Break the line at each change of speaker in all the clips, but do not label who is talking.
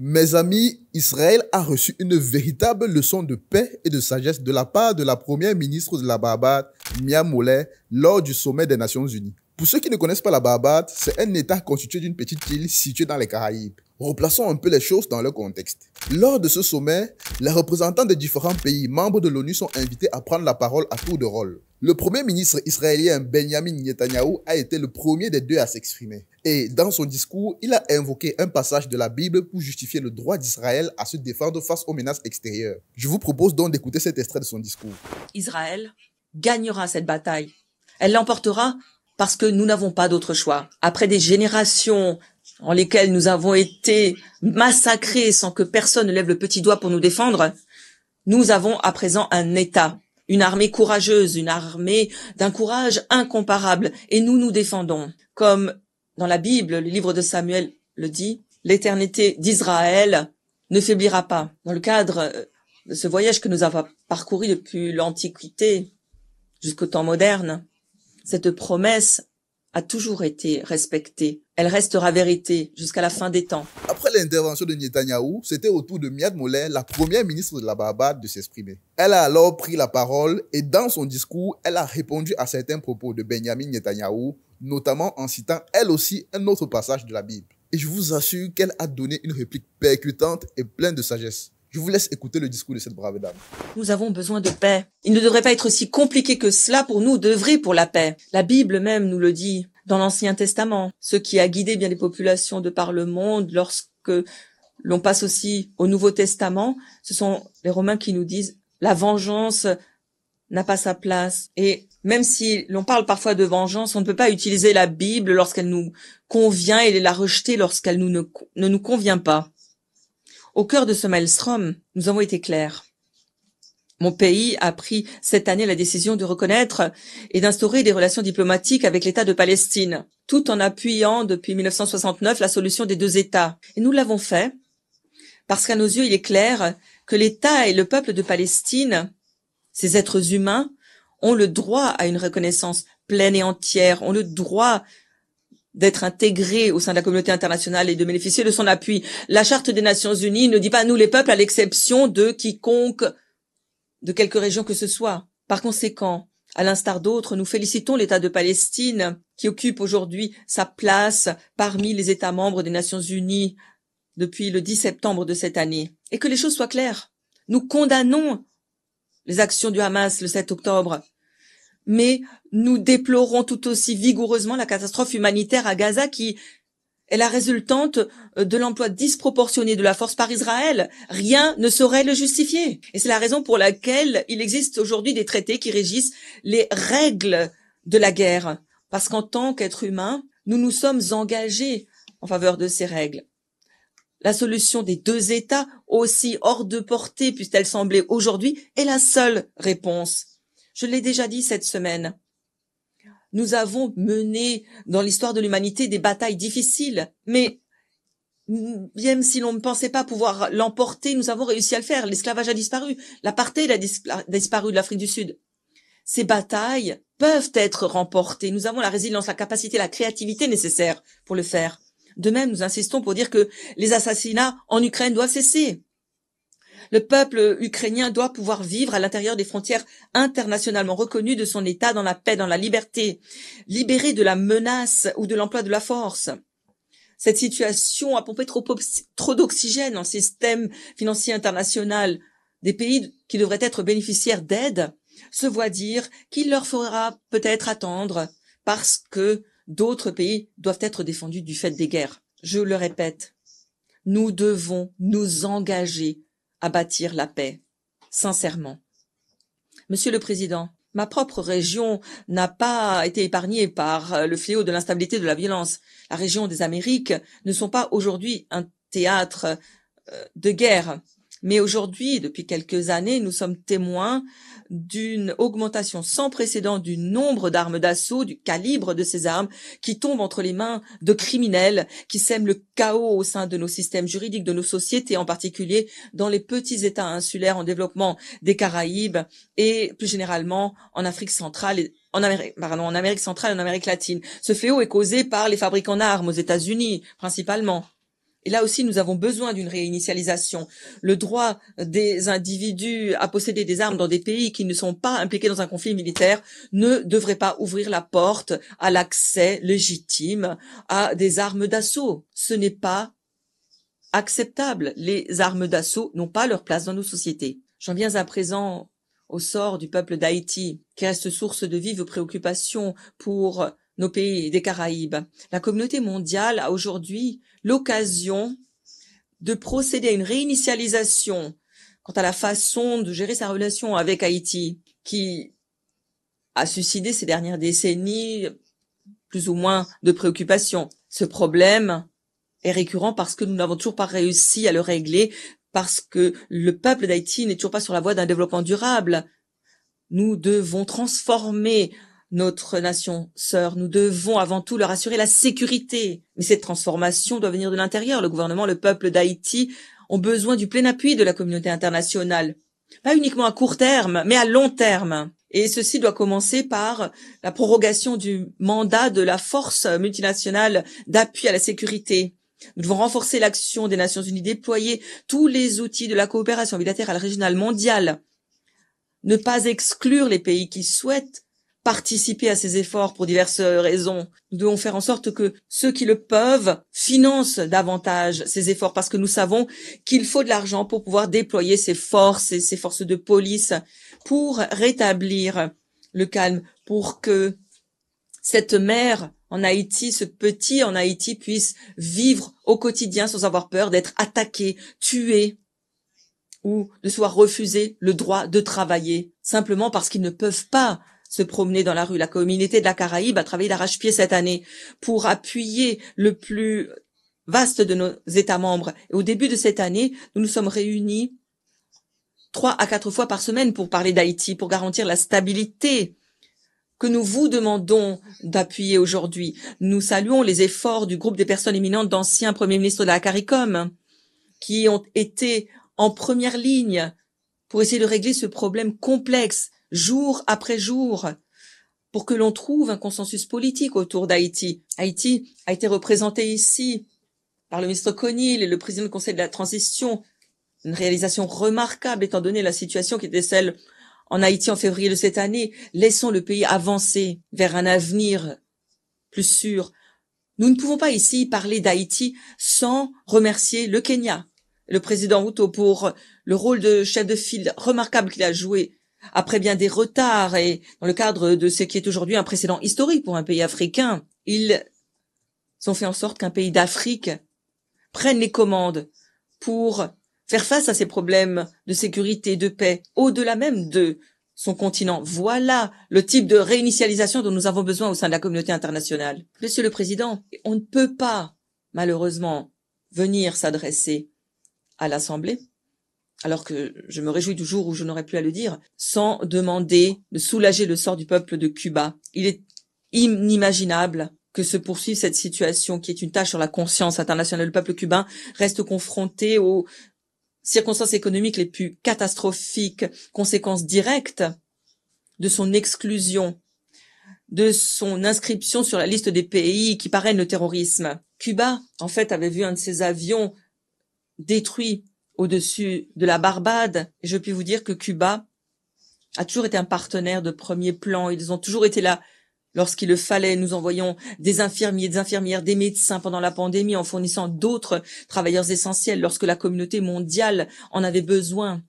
Mes amis, Israël a reçu une véritable leçon de paix et de sagesse de la part de la première ministre de la Barbade, Mia Mollet, lors du sommet des Nations Unies. Pour ceux qui ne connaissent pas la Barbade, c'est un État constitué d'une petite île située dans les Caraïbes. Replaçons un peu les choses dans leur contexte. Lors de ce sommet, les représentants des différents pays membres de l'ONU sont invités à prendre la parole à tour de rôle. Le premier ministre israélien Benjamin Netanyahu a été le premier des deux à s'exprimer. Et dans son discours, il a invoqué un passage de la Bible pour justifier le droit d'Israël à se défendre face aux menaces extérieures. Je vous propose donc d'écouter cet extrait de son discours.
Israël gagnera cette bataille. Elle l'emportera parce que nous n'avons pas d'autre choix. Après des générations en lesquelles nous avons été massacrés sans que personne ne lève le petit doigt pour nous défendre, nous avons à présent un État, une armée courageuse, une armée d'un courage incomparable, et nous nous défendons. Comme dans la Bible, le livre de Samuel le dit, l'éternité d'Israël ne faiblira pas. Dans le cadre de ce voyage que nous avons parcouru depuis l'Antiquité jusqu'au temps moderne, cette promesse a toujours été respectée. Elle restera vérité jusqu'à la fin des temps.
Après l'intervention de Netanyahou, c'était au tour de Miad Mollet, la première ministre de la Barbade, de s'exprimer. Elle a alors pris la parole et dans son discours, elle a répondu à certains propos de Benjamin Netanyahou, notamment en citant elle aussi un autre passage de la Bible. Et je vous assure qu'elle a donné une réplique percutante et pleine de sagesse. Je vous laisse écouter le discours de cette brave dame.
Nous avons besoin de paix. Il ne devrait pas être aussi compliqué que cela pour nous d'œuvrer pour la paix. La Bible même nous le dit dans l'Ancien Testament. Ce qui a guidé bien les populations de par le monde lorsque l'on passe aussi au Nouveau Testament, ce sont les Romains qui nous disent la vengeance n'a pas sa place. Et même si l'on parle parfois de vengeance, on ne peut pas utiliser la Bible lorsqu'elle nous convient et la rejeter lorsqu'elle nous ne, ne nous convient pas. Au cœur de ce maelstrom, nous avons été clairs. Mon pays a pris cette année la décision de reconnaître et d'instaurer des relations diplomatiques avec l'État de Palestine, tout en appuyant depuis 1969 la solution des deux États. Et nous l'avons fait parce qu'à nos yeux, il est clair que l'État et le peuple de Palestine, ces êtres humains, ont le droit à une reconnaissance pleine et entière, ont le droit d'être intégré au sein de la communauté internationale et de bénéficier de son appui. La Charte des Nations Unies ne dit pas nous les peuples à l'exception de quiconque de quelque région que ce soit. Par conséquent, à l'instar d'autres, nous félicitons l'État de Palestine qui occupe aujourd'hui sa place parmi les États membres des Nations Unies depuis le 10 septembre de cette année. Et que les choses soient claires. Nous condamnons les actions du Hamas le 7 octobre mais nous déplorons tout aussi vigoureusement la catastrophe humanitaire à Gaza qui est la résultante de l'emploi disproportionné de la force par Israël. Rien ne saurait le justifier. Et c'est la raison pour laquelle il existe aujourd'hui des traités qui régissent les règles de la guerre. Parce qu'en tant qu'être humain, nous nous sommes engagés en faveur de ces règles. La solution des deux États, aussi hors de portée puisse-t-elle sembler aujourd'hui, est la seule réponse. Je l'ai déjà dit cette semaine. Nous avons mené dans l'histoire de l'humanité des batailles difficiles, mais même si l'on ne pensait pas pouvoir l'emporter, nous avons réussi à le faire. L'esclavage a disparu, l'apartheid a disparu de l'Afrique du Sud. Ces batailles peuvent être remportées. Nous avons la résilience, la capacité, la créativité nécessaires pour le faire. De même, nous insistons pour dire que les assassinats en Ukraine doivent cesser. Le peuple ukrainien doit pouvoir vivre à l'intérieur des frontières internationalement reconnues de son État dans la paix, dans la liberté, libéré de la menace ou de l'emploi de la force. Cette situation a pompé trop, d'oxygène dans système financier international. Des pays qui devraient être bénéficiaires d'aide se voient dire qu'il leur faudra peut-être attendre parce que d'autres pays doivent être défendus du fait des guerres. Je le répète, nous devons nous engager à bâtir la paix, sincèrement. Monsieur le Président, ma propre région n'a pas été épargnée par le fléau de l'instabilité de la violence. La région des Amériques ne sont pas aujourd'hui un théâtre euh, de guerre. Mais aujourd'hui, depuis quelques années, nous sommes témoins d'une augmentation sans précédent du nombre d'armes d'assaut, du calibre de ces armes, qui tombent entre les mains de criminels, qui sèment le chaos au sein de nos systèmes juridiques, de nos sociétés, en particulier dans les petits États insulaires en développement des Caraïbes et plus généralement en Afrique centrale et en Amérique, en Amérique centrale et en Amérique latine. Ce fléau est causé par les fabricants d'armes aux États-Unis, principalement Et là aussi, nous avons besoin d'une réinitialisation. Le droit des individus à posséder des armes dans des pays qui ne sont pas impliqués dans un conflit militaire ne devrait pas ouvrir la porte à l'accès légitime à des armes d'assaut. Ce n'est pas acceptable. Les armes d'assaut n'ont pas leur place dans nos sociétés. J'en viens à présent au sort du peuple d'Haïti, qui reste source de vives préoccupations pour nos pays des Caraïbes. La communauté mondiale a aujourd'hui l'occasion de procéder à une réinitialisation quant à la façon de gérer sa relation avec Haïti, qui a suscité ces dernières décennies plus ou moins de préoccupations. Ce problème est récurrent parce que nous n'avons toujours pas réussi à le régler, parce que le peuple d'Haïti n'est toujours pas sur la voie d'un développement durable. Nous devons transformer notre nation sœur. Nous devons avant tout leur assurer la sécurité. Mais cette transformation doit venir de l'intérieur. Le gouvernement, le peuple d'Haïti ont besoin du plein appui de la communauté internationale. Pas uniquement à court terme, mais à long terme. Et ceci doit commencer par la prorogation du mandat de la force multinationale d'appui à la sécurité. Nous devons renforcer l'action des Nations Unies, déployer tous les outils de la coopération bilatérale, régionale, mondiale. Ne pas exclure les pays qui souhaitent participer à ces efforts pour diverses raisons. Nous devons faire en sorte que ceux qui le peuvent financent davantage ces efforts parce que nous savons qu'il faut de l'argent pour pouvoir déployer ces forces et ces forces de police pour rétablir le calme, pour que cette mère en Haïti, ce petit en Haïti puisse vivre au quotidien sans avoir peur d'être attaqué, tué ou de se voir refuser le droit de travailler simplement parce qu'ils ne peuvent pas se promener dans la rue. La communauté de la Caraïbe a travaillé d'arrache-pied cette année pour appuyer le plus vaste de nos États membres. Au début de cette année, nous nous sommes réunis trois à quatre fois par semaine pour parler d'Haïti, pour garantir la stabilité que nous vous demandons d'appuyer aujourd'hui. Nous saluons les efforts du groupe des personnes éminentes d'anciens premiers ministres de la CARICOM qui ont été en première ligne pour essayer de régler ce problème complexe jour après jour, pour que l'on trouve un consensus politique autour d'Haïti. Haïti a été représenté ici par le ministre Conil et le président du Conseil de la Transition. Une réalisation remarquable étant donné la situation qui était celle en Haïti en février de cette année. Laissons le pays avancer vers un avenir plus sûr. Nous ne pouvons pas ici parler d'Haïti sans remercier le Kenya, le président Ruto pour le rôle de chef de file remarquable qu'il a joué après bien des retards et dans le cadre de ce qui est aujourd'hui un précédent historique pour un pays africain, ils ont fait en sorte qu'un pays d'Afrique prenne les commandes pour faire face à ces problèmes de sécurité, de paix, au-delà même de son continent. Voilà le type de réinitialisation dont nous avons besoin au sein de la communauté internationale. Monsieur le Président, on ne peut pas, malheureusement, venir s'adresser à l'Assemblée alors que je me réjouis du jour où je n'aurai plus à le dire, sans demander de soulager le sort du peuple de Cuba. Il est inimaginable que se poursuive cette situation qui est une tâche sur la conscience internationale. Le peuple cubain reste confronté aux circonstances économiques les plus catastrophiques, conséquences directes de son exclusion, de son inscription sur la liste des pays qui parrainent le terrorisme. Cuba, en fait, avait vu un de ses avions détruit au-dessus de la Barbade. Je puis vous dire que Cuba a toujours été un partenaire de premier plan. Ils ont toujours été là lorsqu'il le fallait. Nous envoyons des infirmiers, des infirmières, des médecins pendant la pandémie en fournissant d'autres travailleurs essentiels lorsque la communauté mondiale en avait besoin.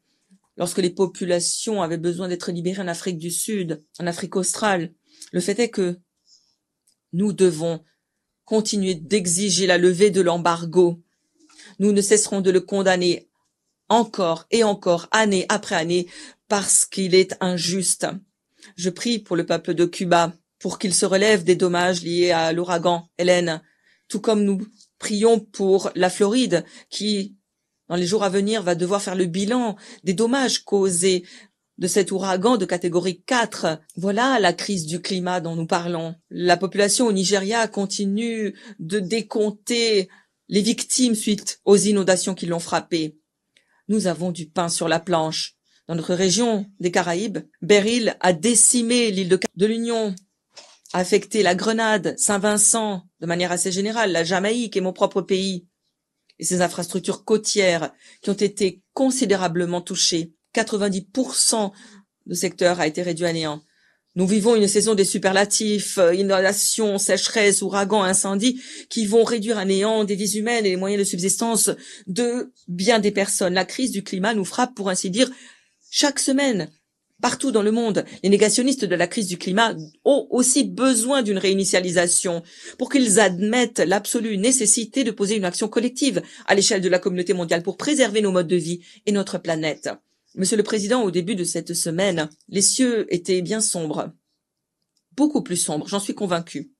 Lorsque les populations avaient besoin d'être libérées en Afrique du Sud, en Afrique australe. Le fait est que nous devons continuer d'exiger la levée de l'embargo. Nous ne cesserons de le condamner encore et encore, année après année, parce qu'il est injuste. Je prie pour le peuple de Cuba, pour qu'il se relève des dommages liés à l'ouragan Hélène, tout comme nous prions pour la Floride, qui, dans les jours à venir, va devoir faire le bilan des dommages causés de cet ouragan de catégorie 4. Voilà la crise du climat dont nous parlons. La population au Nigeria continue de décompter les victimes suite aux inondations qui l'ont frappé nous avons du pain sur la planche. Dans notre région des Caraïbes, Beryl a décimé l'île de, l'Union, a affecté la Grenade, Saint-Vincent, de manière assez générale, la Jamaïque et mon propre pays. et ses infrastructures côtières qui ont été considérablement touchées. 90% du secteur a été réduit à néant. Nous vivons une saison des superlatifs, euh, inondations, sécheresse, ouragans, incendies, qui vont réduire à néant des vies humaines et les moyens de subsistance de bien des personnes. La crise du climat nous frappe, pour ainsi dire, chaque semaine. Partout dans le monde, les négationnistes de la crise du climat ont aussi besoin d'une réinitialisation pour qu'ils admettent l'absolue nécessité de poser une action collective à l'échelle de la communauté mondiale pour préserver nos modes de vie et notre planète. Monsieur le Président, au début de cette semaine, les cieux étaient bien sombres. Beaucoup plus sombres, j'en suis convaincu.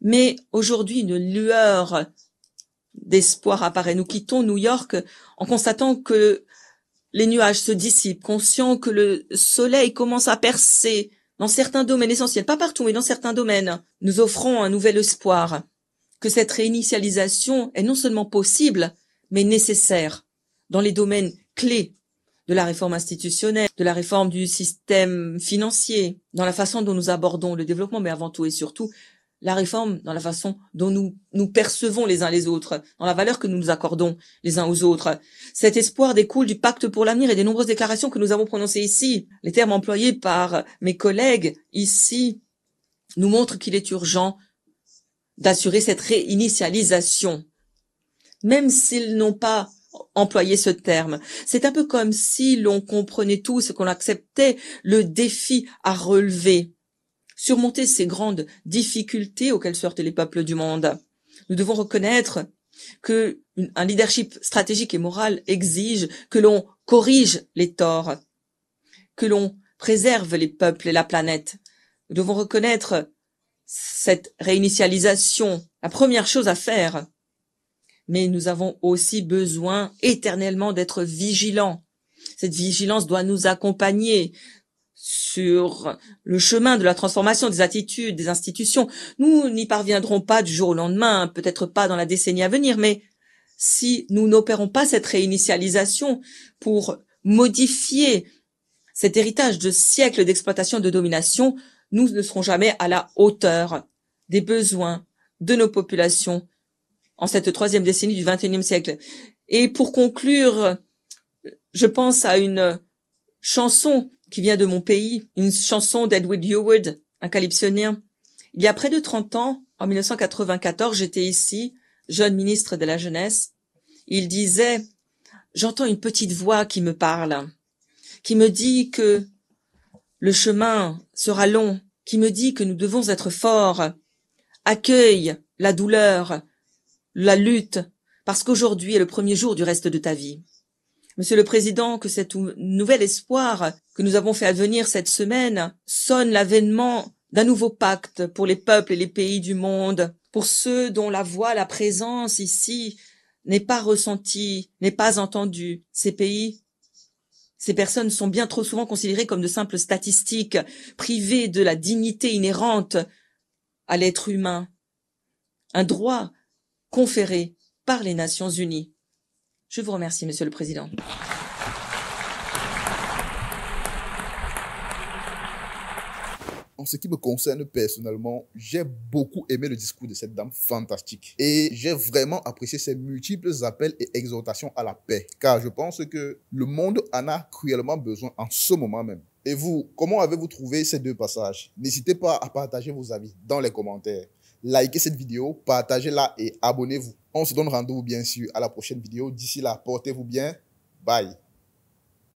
Mais aujourd'hui, une lueur d'espoir apparaît. Nous quittons New York en constatant que les nuages se dissipent, conscients que le soleil commence à percer dans certains domaines essentiels, pas partout, mais dans certains domaines. Nous offrons un nouvel espoir, que cette réinitialisation est non seulement possible, mais nécessaire dans les domaines clés de la réforme institutionnelle, de la réforme du système financier, dans la façon dont nous abordons le développement, mais avant tout et surtout la réforme dans la façon dont nous nous percevons les uns les autres, dans la valeur que nous nous accordons les uns aux autres. Cet espoir découle du pacte pour l'avenir et des nombreuses déclarations que nous avons prononcées ici. Les termes employés par mes collègues ici nous montrent qu'il est urgent d'assurer cette réinitialisation. Même s'ils n'ont pas employer ce terme. C'est un peu comme si l'on comprenait tous, qu'on acceptait le défi à relever, surmonter ces grandes difficultés auxquelles sortent les peuples du monde. Nous devons reconnaître que un leadership stratégique et moral exige que l'on corrige les torts, que l'on préserve les peuples et la planète. Nous devons reconnaître cette réinitialisation. La première chose à faire, mais nous avons aussi besoin éternellement d'être vigilants. Cette vigilance doit nous accompagner sur le chemin de la transformation des attitudes, des institutions. Nous n'y parviendrons pas du jour au lendemain, peut-être pas dans la décennie à venir, mais si nous n'opérons pas cette réinitialisation pour modifier cet héritage de siècles d'exploitation et de domination, nous ne serons jamais à la hauteur des besoins de nos populations en cette troisième décennie du XXIe siècle. Et pour conclure, je pense à une chanson qui vient de mon pays, une chanson d'Edward Heward, un calypsonien. Il y a près de 30 ans, en 1994, j'étais ici, jeune ministre de la Jeunesse. Il disait, j'entends une petite voix qui me parle, qui me dit que le chemin sera long, qui me dit que nous devons être forts. Accueille la douleur, la lutte, parce qu'aujourd'hui est le premier jour du reste de ta vie. Monsieur le Président, que cet nouvel espoir que nous avons fait advenir cette semaine sonne l'avènement d'un nouveau pacte pour les peuples et les pays du monde, pour ceux dont la voix, la présence ici n'est pas ressentie, n'est pas entendue. Ces pays, ces personnes sont bien trop souvent considérées comme de simples statistiques, privées de la dignité inhérente à l'être humain. Un droit conféré par les Nations Unies. Je vous remercie, Monsieur le Président.
En ce qui me concerne personnellement, j'ai beaucoup aimé le discours de cette dame fantastique. Et j'ai vraiment apprécié ses multiples appels et exhortations à la paix. Car je pense que le monde en a cruellement besoin en ce moment même. Et vous, comment avez-vous trouvé ces deux passages? N'hésitez pas à partager vos avis dans les commentaires likez cette vidéo, partagez-la et abonnez-vous. On se donne rendez-vous bien sûr à la prochaine vidéo. D'ici là, portez-vous bien. Bye.